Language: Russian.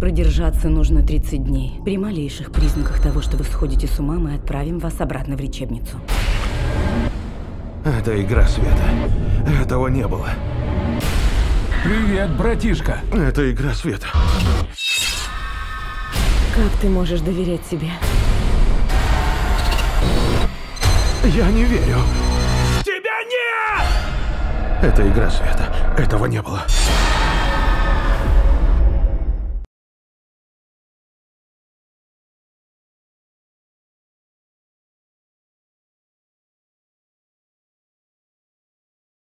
Продержаться нужно 30 дней. При малейших признаках того, что вы сходите с ума, мы отправим вас обратно в лечебницу. Это игра света. Этого не было. Привет, братишка. Это игра света. Как ты можешь доверять себе? Я не верю. Тебя нет! Это игра света. Этого не было.